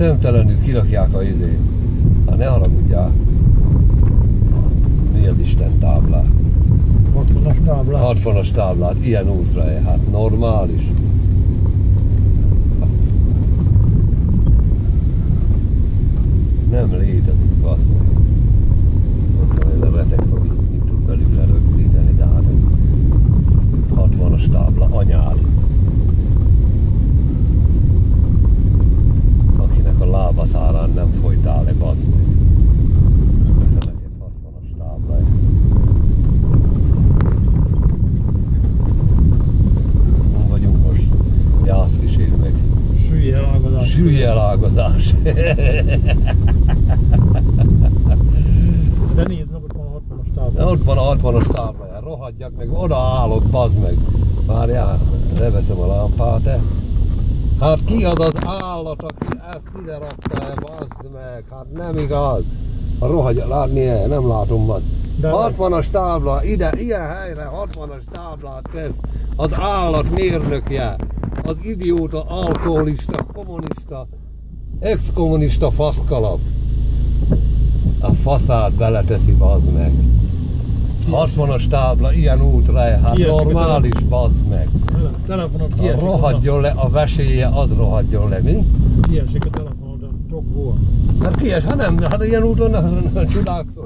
szemtelenül kirakják a izé. Hát ne haragudjál. Mi az Isten táblát? 60-as táblát. 60-as táblát, ilyen útra hát normális. Nem létezik, basz meg. Van ez a retek, hogy mit tud belőle rögzíteni, de hát 60-as tábla, anyád. Akinek a lábaszárán nem folytál le, basz meg. Ez neked 60-as tábla. Hol vagyunk most? Jász kísér meg. Sülly elágazás. Sülly elágazás. De nézd ott van a 60-as tábla. Ott van a 60-as tábláján, rohadjak meg, oda állok, bazd meg. Várjál, leveszem a lámpát, -e. Hát ki az az állat, aki ezt ide rakta bazd meg, hát nem igaz. A rohadja, látni -e? Nem látom van. De- 60-as tábla, ide, ilyen helyre 60-as táblát tesz az állat mérnökje, az idióta, alkoholista, kommunista, ex-kommunista faszkalap. A faszát beleteszi, bazd meg. 60-as tábla, ilyen útra, hát Kiesik a normális, bazd meg. Tele- Telefonod A kiesik. rohadjon le, a vesélye az rohadjon le, mi? Kiesik a telefonod a tokból. Hát kies, hát nem, hát ilyen úton ne, ne csodálkozol.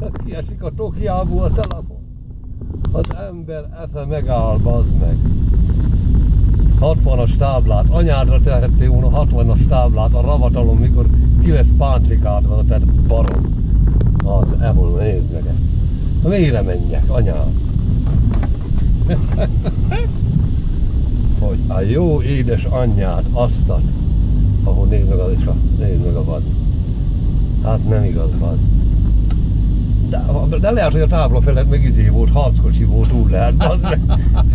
Hát kiesik a tokjából a telefon. Az ember esze megáll, bazd meg. 60-as táblát, anyádra tehettél volna 60-as táblát a ravatalon, mikor ki lesz páncikát, van, tehát barom. Az, ehol, nézd meg. Mire menjek, anyám? hogy a jó édes anyjád aztat, ahol nézd meg az a- nézd meg a vad. Hát nem igaz vad. De, de lehet, hogy a tábla felett meg izé volt, harckocsi volt, úgy lehet, bazd meg.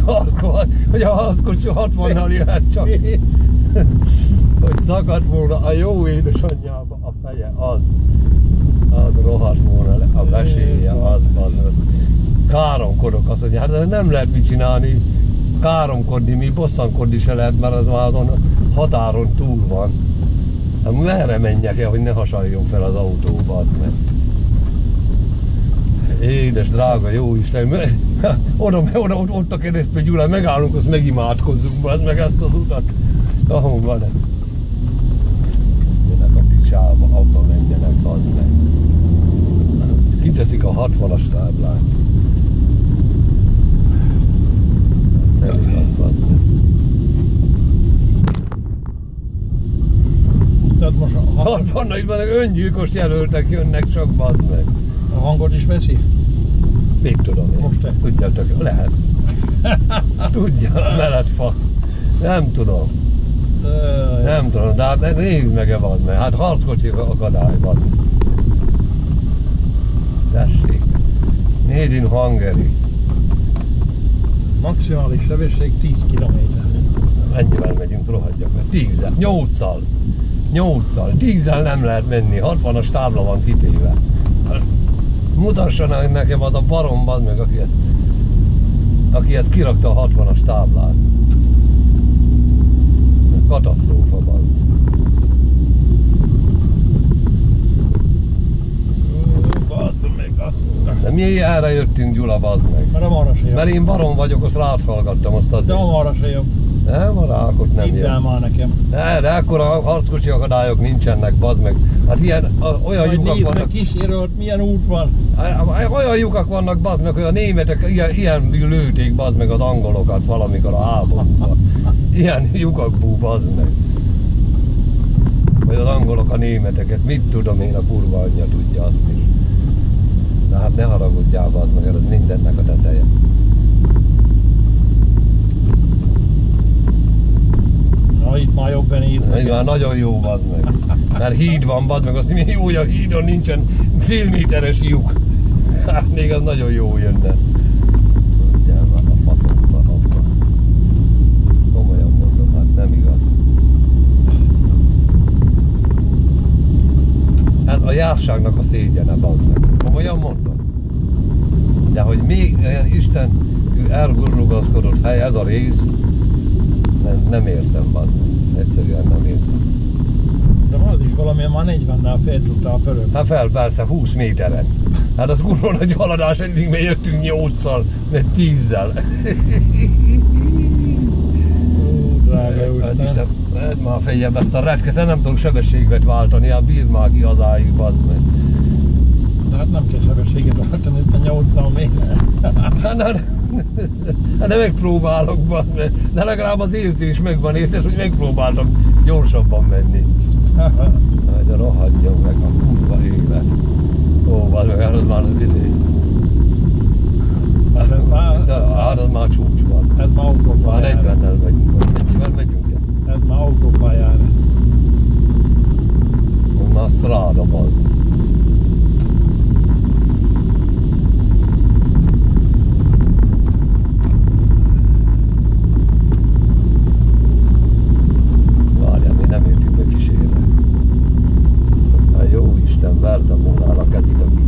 Hogy a harckocsi 60-nal jöhet csak. hogy szakadt volna a jó édesanyjába a feje, az. Az rohadt volna a vesélye, az, az, az. Káromkodok, azt mondja, hát ez nem lehet mit csinálni, káromkodni, mi bosszankodni se lehet, mert az már azon határon túl van. Hát merre menjek el, hogy ne hasonljon fel az autóba, az meg. Édes, drága, jó Isten, oda, oda, ott, ott a keresztül Gyula, megállunk, azt megimádkozzunk, az meg ezt az utat. Ahol van -e? Menjenek a picsába, abba menjenek, az meg. Kiteszik a 60-as táblát. Nem igaz, meg. Tehát most a, hang, vannak itt vannak öngyilkos jelöltek jönnek csak, bazd meg. a hangot is veszi? Mit tudom én? Most te. Tudjátok, lehet. Tudja, lehet fasz. Nem tudom. Ö, Nem tudom, de hát nézd meg-e van meg. Hát harckocsi akadály van. Tessék. Made in Hungary. Maximális sebesség 10 km. Ennyivel megyünk, rohadjak meg. Tízzel, nyolccal. Nyolccal. Tízzel nem lehet menni. 60-as tábla van kitéve. Mutassanak nekem az a barom van meg, aki ezt, aki ezt kirakta a 60-as táblát. Katasztrófa van. Bazd meg azt. De mi erre jöttünk Gyula, bazd meg? Mert a marra se jobb. Mert én barom vagyok, azt ráthallgattam azt az. De a marra se jobb. Nem, a rákot nem Hidd el már nekem. De, de ekkora harckocsi akadályok nincsenek, bazd meg. Hát ilyen, a, olyan Majd lyukak nézd meg vannak, kísérőt, milyen út van. olyan lyukak vannak, bazd meg, hogy a németek ilyen, ilyen lőték, bazd meg az angolokat valamikor a háborúban. Ilyen lyukakbú, bazd meg. Vagy az angolok a németeket, mit tudom én, a kurva anyja tudja azt is. De hát ne haragudjál, bazd meg, ez mindennek a teteje. Itt már jobb Ez meg. már nagyon jó, bazd meg. Mert híd van, bazd meg, azt milyen jó, hogy a hídon nincsen fél méteres lyuk. Hát még az nagyon jó jönne. Hát igaz. Hát a járságnak a szégyene, bazd meg. Komolyan mondom. De hogy még ilyen Isten elgurrugaszkodott hely, ez a rész, nem, nem értem, bazd meg. Egyszerűen nem értem. De az is valami, már 40-nel fel tudta a pörög. Hát fel persze 20 méteren. Hát az kurva nagy haladás, eddig még jöttünk 8-szal, meg 10-zel. Ó, drága Hát Isten. Vedd már a fejem ezt a retket, nem tudok sebességet váltani, hát bírd már ki hazáig, bazd meg. De hát nem kell sebességet váltani, itt a 80 mész. Hát hát ne megpróbálok, meg. De legalább az érzés megvan, érted, hogy megpróbáltam gyorsabban menni. Hát de rohadjon meg a kurva élet. Ó, bazd meg, hát az már az idő. Hát ez már, De hát az már csúcs van. ez már Már autópályára. 40-nel megyünk, vagy mennyivel megyünk el? Ez már autópályára. Már stráda, bazd. Várjál, mi nem értünk be kísérre. A jó Isten, verte volna el a kezit, aki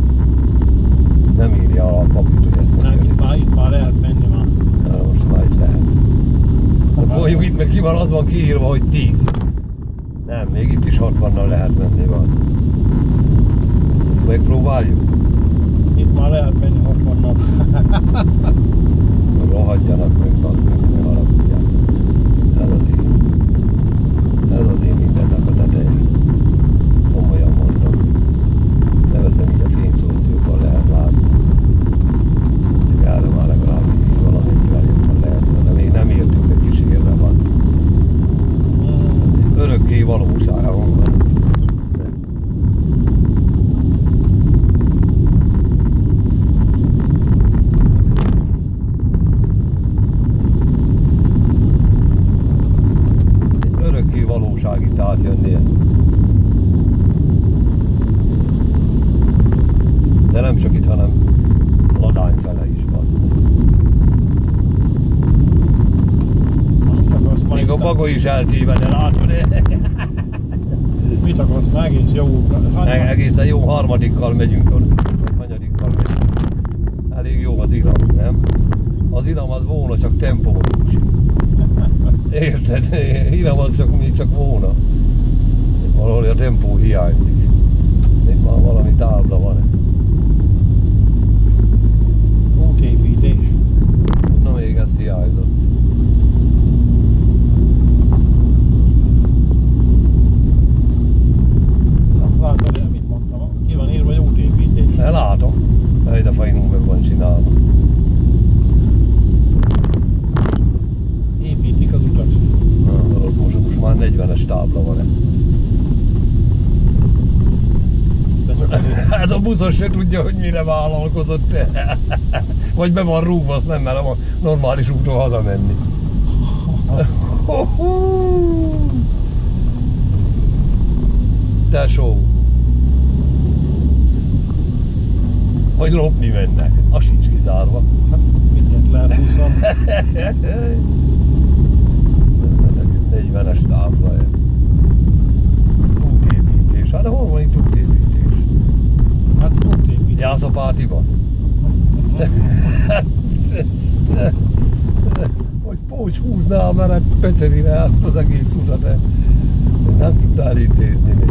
nem írja alá a papírt, hogy ezt Nem, nem itt már, itt már lehet menni már. Na, most már itt lehet. Hát van, az van kiírva, hogy 10. Nem, még itt is 60-nal lehet menni van. Megpróbáljuk? Itt már lehet menni 60-nal. Rohadjanak meg, bazd meg, ne haragudjál. Ez az én. Ez az én mindennek a teteje. Komolyan mondom. Ne veszem így a fényszórótőkben lehet látni. Csak erre már legalább így valamivel jobban lehet, de még nem értünk egy kísérre van. Hmm. Örökké valóságban van. Egy örökké valóság itt átjönnie. De nem csak itt, hanem Ladány fele is, bazd. Mit akarsz már Még a itt- bagoly is eltéve, de látod Mit akarsz már egész jó? Eg- Egészen jó harmadikkal megyünk, hanyadikkal megyünk. Elég jó az iram, nem? Az iram az volna, csak tempó. Érted? Iram az csak, még csak volna. Valahol a tempó hiányzik. Itt már valami tábla van. útépítés. Na még ez hiányzott. Na, látod, én mit mondtam? Ki van írva, hogy útépítés. Ne látom. Ejde fajnul meg van csinálva. Építik az utat. Na, ott most, most már 40-es tábla van. De csak azért, Hát a buszos se tudja, hogy mire vállalkozott. Vagy be van rúgva, azt nem merem a normális úton hazamenni. Tesó. Vagy lopni mennek. Az sincs kizárva. hát mindent lehet buszon. 40-es tábla. Útépítés. Hát de hol van itt útépítés? Hát útépítés. Jászapátiban? hogy Pócs húzná a meret Pecerire azt az egész utat, eh? nem tudta elintézni még.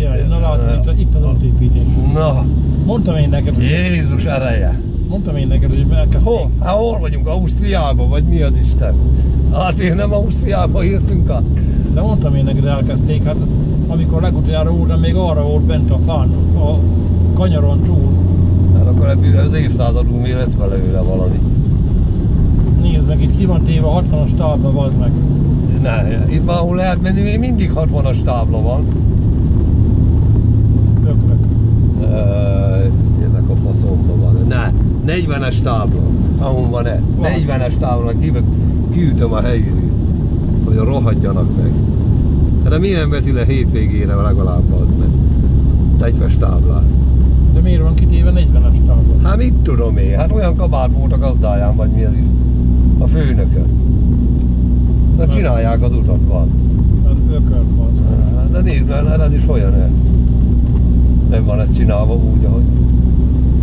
Jaj, na látod, itt, itt az útépítés. Na, Mondtam én neked, Jézus ereje! Mondtam én neked, hogy elkezdték. Hol? Hát hol vagyunk? Ausztriában, vagy mi az Isten? Hát én nem Ausztriába értünk át. De mondtam én neked, elkezdték, hát amikor legutoljára voltam, még arra volt bent a fán, a kanyaron túl. Hát akkor ebből az évszázadunk még lesz belőle valami. Nézd meg, itt ki van téve a 60-as tábla, vazd meg. Ne, itt már ahol lehet menni, még mindig 60-as tábla van. Ökrök. Öh, ennek a faszomba van. Ne, 40-es tábla. Ahol van-e? Van. 40-es tábla, kívül, kiütöm a helyét, hogy rohadjanak meg. De milyen veszi le hétvégére legalább az meg? Tegyfes táblát. De miért van kitéve 40-es tábla? Hát mit tudom én, hát olyan kabát volt a gazdáján, vagy mi az is. A főnökön. Na csinálják az utat, vazd meg. De nézd meg, ez is olyan el. Nem van ez csinálva úgy, ahogy.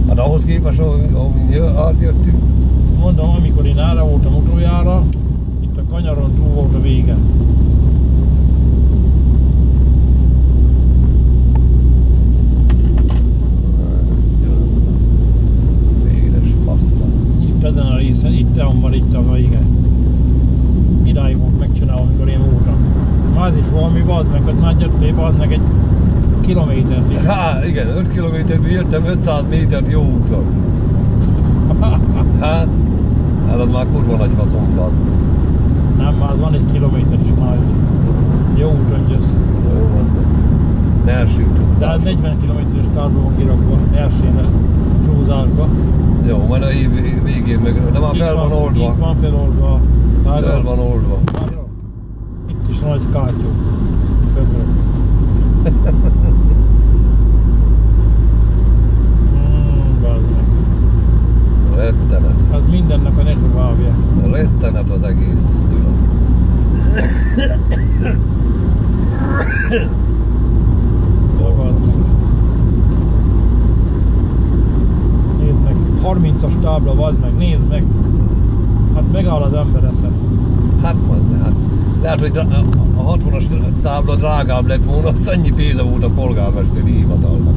Hát ahhoz képest, amin átjöttünk. Mondom, amikor én erre voltam utoljára, itt a kanyaron túl volt a vége. Édes faszta. Itt ezen a részen, itt van, itt a vége. Idáig volt megcsinálva, amikor én voltam. Már ez is valami, bazd meg, hát hogy nagyot, bazd meg egy kilométert is. Hát igen, 5 kilométerből jöttem 500 métert jó úton. Hát, hát az már kurva nagy haszon az. Nem, már van egy kilométer is már. Jó úton jössz. Jó van. Ne essünk túl. De hát 40 kilométeres távol van kirakva, elsőre cruizásba. Jó, majd a év végén meg, de már Itt fel van oldva. Itt van feloldva. Fel van oldva. Itt is van egy kátyú. Tökre. Rettenet. Az mindennek a nettovábja. Rettenet az egész. Nézd meg, 30-as tábla, vazd meg, nézd meg. Hát megáll az ember esze. Hát, van, hát. Lehet, hogy a a 60-as tábla drágább lett volna, azt annyi pénze volt a polgármesteri hivatalnak.